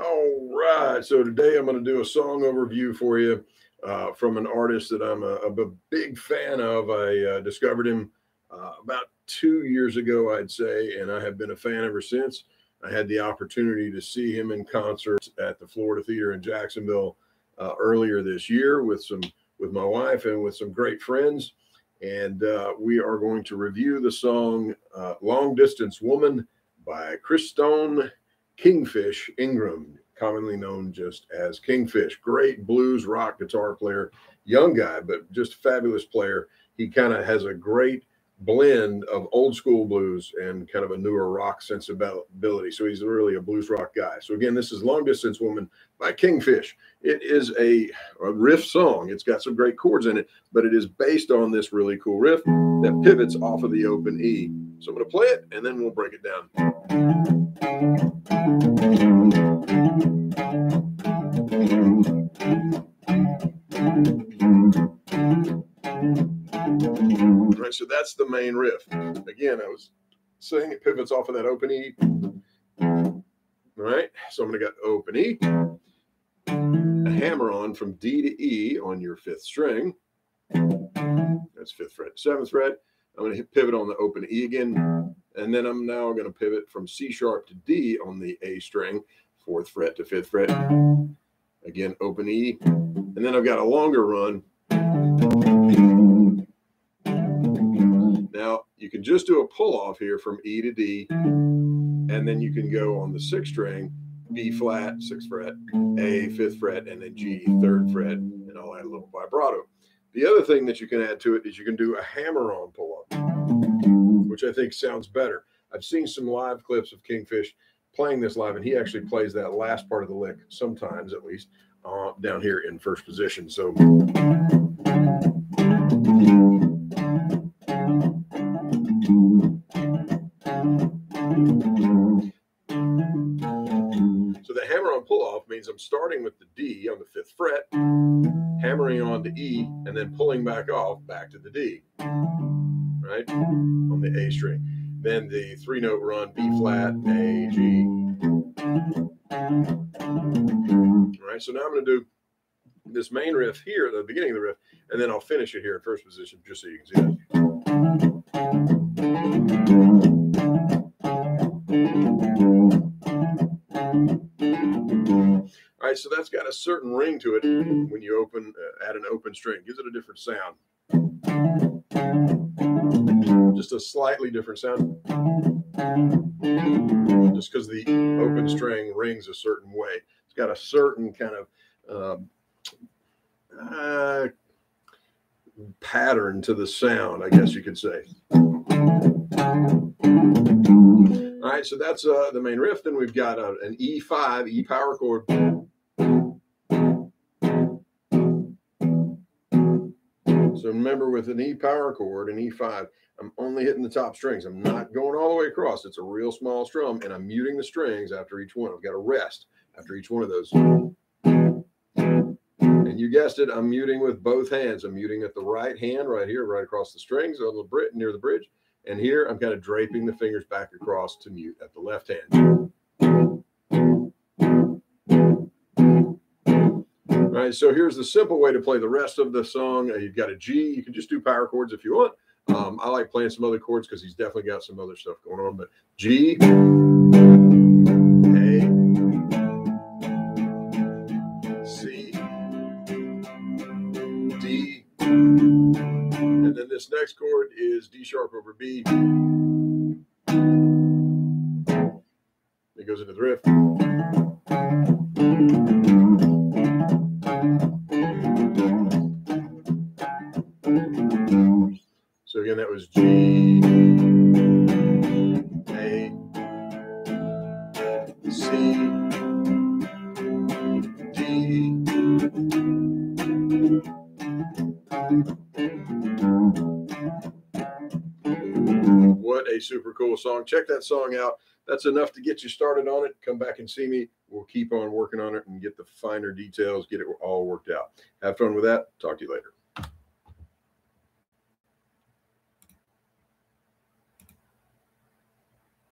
All right. So today I'm going to do a song overview for you uh, from an artist that I'm a, a big fan of. I uh, discovered him uh, about two years ago, I'd say, and I have been a fan ever since. I had the opportunity to see him in concert at the Florida Theater in Jacksonville uh, earlier this year with some with my wife and with some great friends. And uh, we are going to review the song uh, Long Distance Woman by Christone Kingfish Ingram, commonly known just as Kingfish. Great blues rock guitar player, young guy, but just fabulous player. He kind of has a great blend of old school blues and kind of a newer rock sensibility. So he's really a blues rock guy. So again, this is Long Distance Woman by Kingfish. It is a, a, riff song. It's got some great chords in it, but it is based on this really cool riff that pivots off of the open E. So I'm going to play it and then we'll break it down. Right, so that's the main riff. Again, I was saying it pivots off of that open E. All right, so I'm going to get open E, a hammer on from D to E on your fifth string. That's fifth fret, seventh fret. I'm going to pivot on the open E again, and then I'm now going to pivot from C sharp to D on the A string, fourth fret to fifth fret. Again, open E, and then I've got a longer run now you can just do a pull off here from E to D, and then you can go on the sixth string, B flat, sixth fret, A, fifth fret, and then G, third fret, and I'll add a little vibrato. The other thing that you can add to it is you can do a hammer on pull off, which I think sounds better. I've seen some live clips of Kingfish playing this live, and he actually plays that last part of the lick sometimes, at least, uh, down here in first position. So 12 means I'm starting with the D on the fifth fret, hammering on the E, and then pulling back off back to the D, right? On the A string. Then the three note run B flat, A, G. All right, so now I'm going to do this main riff here at the beginning of the riff, and then I'll finish it here in first position just so you can see that. Right, so that's got a certain ring to it when you open uh, add an open string. Gives it a different sound. Just a slightly different sound. Just because the open string rings a certain way. It's got a certain kind of uh, uh, pattern to the sound, I guess you could say. All right, so that's uh, the main riff. Then we've got uh, an E5, E power chord. So remember with an E power chord, an E5, I'm only hitting the top strings. I'm not going all the way across. It's a real small strum, and I'm muting the strings after each one. I've got to rest after each one of those. And you guessed it, I'm muting with both hands. I'm muting at the right hand right here, right across the strings a little bit near the bridge. And here I'm kind of draping the fingers back across to mute at the left hand. Right, so here's the simple way to play the rest of the song. Uh, you've got a G. You can just do power chords if you want. Um, I like playing some other chords because he's definitely got some other stuff going on. But G, A, C, D, and then this next chord is D sharp over B. It goes into the riff. G, A, C, D. What a super cool song. Check that song out. That's enough to get you started on it. Come back and see me. We'll keep on working on it and get the finer details, get it all worked out. Have fun with that. Talk to you later.